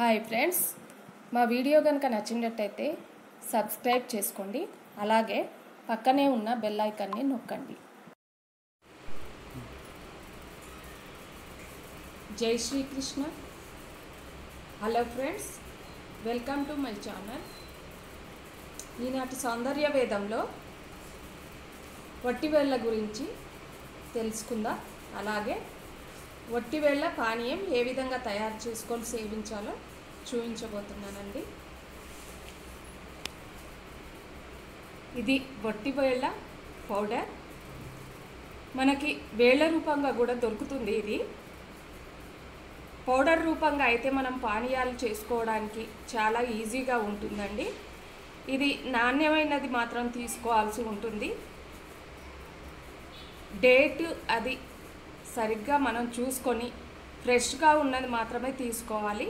Hi friends. మా video కనుక నచ్చినట్టయితే సబ్స్క్రైబ్ చేసుకోండి. అలాగే పక్కనే ఉన్న బెల్ ఐకాన్ని నొక్కండి. జై Shrikrishna. Hello friends. Welcome to my channel. ఈనాటి సౌందర్య వేదంలో వట్టివేళ్ళ గురించి తెలుసుకుందాం? అలాగే వట్టివేళ్ళ పానీయం ఏ విధంగా తయారు చేసుకొని సేవించాలో చూపించబోతున్నానండి. ఇది వట్టివేళ్ళ పౌడర్. మనకి వేళ్ళ రూపంగా కూడా దొరుకుతుంది ఇది. పౌడర్ రూపంగా అయితే మనం పానీయాలు చేసుకోవడానికి చాలా ఈజీగా ఉంటుందండి. ఇది నాణ్యమైనది మాత్రం తీసుకోవాల్సి ఉంటుంది. డేట్ అది సరిగ్గా మనం చూసుకొని ఫ్రెష్గా ఉన్నది మాత్రమే తీసుకోవాలి.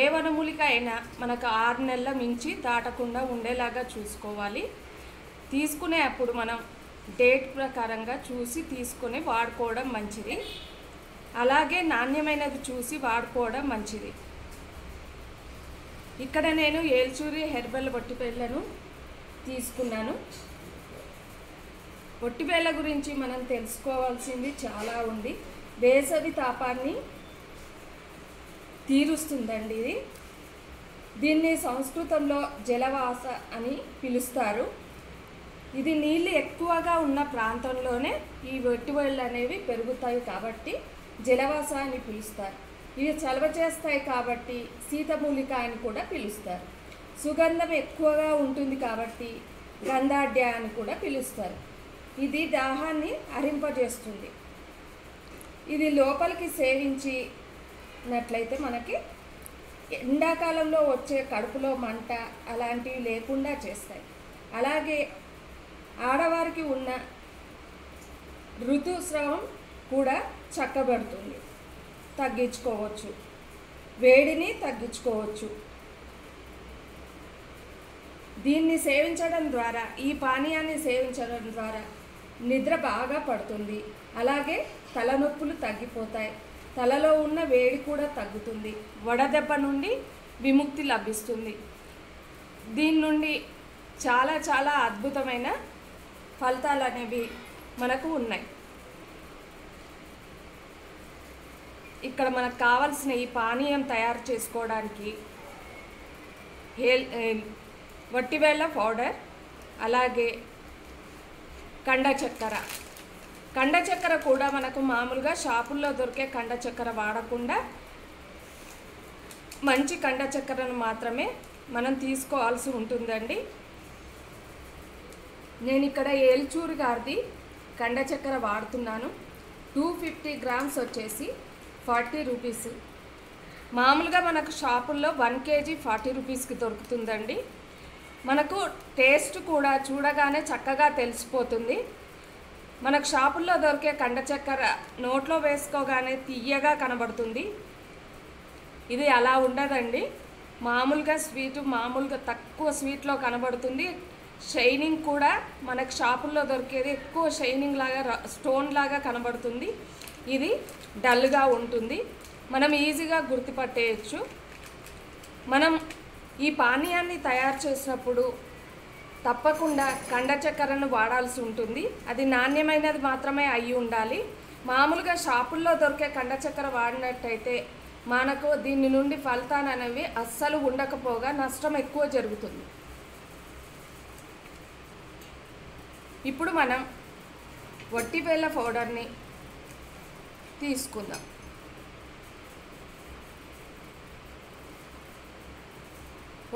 ఏ వనమూలిక అయినా మనకు ఆరు నెలల మించి దాటకుండా ఉండేలాగా చూసుకోవాలి. తీసుకునే అప్పుడు మనం డేట్ ప్రకారంగా చూసి తీసుకొని వాడుకోవడం మంచిది. అలాగే నాణ్యమైనది చూసి వాడుకోవడం మంచిది. ఇక్కడ నేను ఏల్చూరి హెర్బల్ బొట్టిపేళ్ళను తీసుకున్నాను. ఒట్టివేళ్ళ గురించి మనం తెలుసుకోవాల్సింది చాలా ఉంది. వేసవి తాపాన్ని తీరుస్తుందండి ఇది. దీన్ని సంస్కృతంలో జలవాస అని పిలుస్తారు. ఇది నీళ్ళు ఎక్కువగా ఉన్న ప్రాంతంలోనే ఈ ఒట్టివేళ్ళు అనేవి పెరుగుతాయి కాబట్టి జలవాస అని పిలుస్తారు. ఇవి చలవ చేస్తాయి కాబట్టి సీతమూలిక అని కూడా పిలుస్తారు. సుగంధం ఎక్కువగా ఉంటుంది కాబట్టి గంధాఢ్య అని కూడా పిలుస్తారు. ఇది దాహాన్ని అరింపజేస్తుంది. ఇది లోపలికి సేవించినట్లయితే మనకి ఎండాకాలంలో వచ్చే కడుపులో మంట అలాంటివి లేకుండా చేస్తాయి. అలాగే ఆడవారికి ఉన్న ఋతుస్రావం కూడా చక్కబడుతుంది. తగ్గించుకోవచ్చు. వేడిని తగ్గించుకోవచ్చు. దీన్ని సేవించడం ద్వారా ఈ పానీయాన్ని సేవించడం ద్వారా నిద్ర బాగా పడుతుంది. అలాగే తలనొప్పులు తగ్గిపోతాయి. తలలో ఉన్న వేడి కూడా తగ్గుతుంది. వడదెబ్బ నుండి విముక్తి లభిస్తుంది. దీని నుండి చాలా చాలా అద్భుతమైన ఫలితాలు అనేవి మనకు ఉన్నాయి. ఇక్కడ మనకు కావాల్సిన ఈ పానీయం తయారు చేసుకోవడానికి హేల్ వట్టివేళ్ళ పౌడర్ అలాగే కండ చక్కెర. కండ చక్కెర కూడా మనకు మామూలుగా షాపుల్లో దొరికే కండ చక్కెర వాడకుండా మంచి కండ చక్కెరను మాత్రమే మనం తీసుకోవాల్సి ఉంటుందండి. నేను ఇక్కడ ఏల్చూరు గారిది కండ చక్కెర వాడుతున్నాను. టూ ఫిఫ్టీ గ్రామ్స్ వచ్చేసి ఫార్టీ రూపీస్. మామూలుగా మనకు షాపుల్లో వన్ కేజీ ఫార్టీ రూపీస్కి దొరుకుతుందండి. మనకు టేస్ట్ కూడా చూడగానే చక్కగా తెలిసిపోతుంది. మనకు షాపుల్లో దొరికే కండ చక్కెర నోట్లో వేసుకోగానే తీయగా కనబడుతుంది. ఇది అలా ఉండదండి. మామూలుగా స్వీట్ మామూలుగా తక్కువ స్వీట్లో కనబడుతుంది. షైనింగ్ కూడా మనకు షాపుల్లో దొరికేది ఎక్కువ షైనింగ్ లాగా స్టోన్ లాగా కనబడుతుంది. ఇది డల్గా ఉంటుంది. మనం ఈజీగా గుర్తుపట్టేయచ్చు. మనం ఈ పానీయాన్ని తయారు చేసినప్పుడు తప్పకుండా కండ చక్కెరను వాడాల్సి ఉంటుంది. అది నాణ్యమైనది మాత్రమే అయి ఉండాలి. మామూలుగా షాపుల్లో దొరికే కండ చక్కెర వాడినట్టయితే మనకు దీని నుండి ఫలితాలు అనేవి అస్సలు ఉండకపోగా నష్టం ఎక్కువ జరుగుతుంది. ఇప్పుడు మనం వట్టివేళ్ళ పౌడర్ని తీసుకుందాం.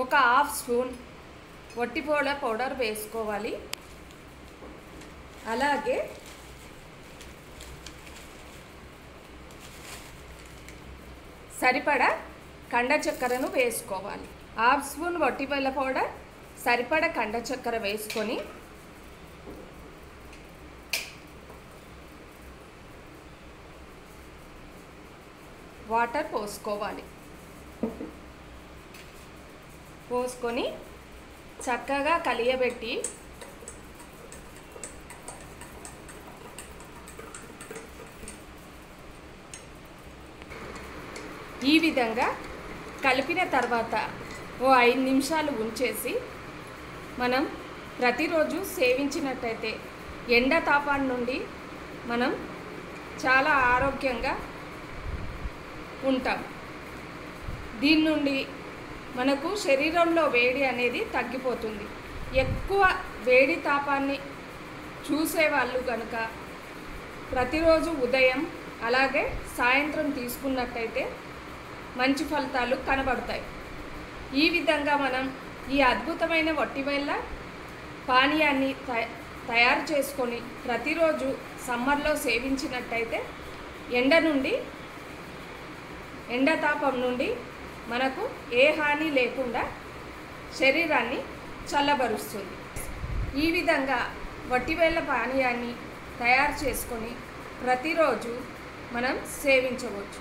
ఒక హాఫ్ స్పూన్ వట్టిపోల పౌడర్ వేసుకోవాలి. అలాగే సరిపడ కండ చక్కెరను వేసుకోవాలి. హాఫ్ స్పూన్ వట్టిపోల పౌడర్ సరిపడ కండ చక్కెర వేసుకొని వాటర్ పోసుకోవాలి. పోసుకొని చక్కగా కలియబెట్టి ఈ విధంగా కలిపిన తర్వాత ఓ ఐదు నిమిషాలు ఉంచేసి మనం ప్రతిరోజు సేవించినట్టయితే ఎండ తాపాన్ని నుండి మనం చాలా ఆరోగ్యంగా ఉంటాం. దీని నుండి మనకు శరీరంలో వేడి అనేది తగ్గిపోతుంది. ఎక్కువ వేడి తాపాన్ని చూసేవాళ్ళు కనుక ప్రతిరోజు ఉదయం అలాగే సాయంత్రం తీసుకున్నట్టయితే మంచి ఫలితాలు కనబడతాయి. ఈ విధంగా మనం ఈ అద్భుతమైన వట్టివేళ్ళ పానీయాన్ని తయ- తయారు చేసుకొని ప్రతిరోజు సమ్మర్లో సేవించినట్టయితే ఎండ నుండి ఎండతాపం నుండి మనకు ఏ హాని లేకుండా శరీరాన్ని చల్లబరుస్తుంది. ఈ విధంగా వట్టివేళ్ళ పానీయాన్ని తయారు చేసుకొని ప్రతిరోజు మనం సేవించవచ్చు.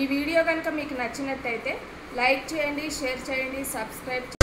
ఈ వీడియో కనుక మీకు నచ్చినట్టయితే లైక్ చేయండి షేర్ చేయండి సబ్స్క్రైబ్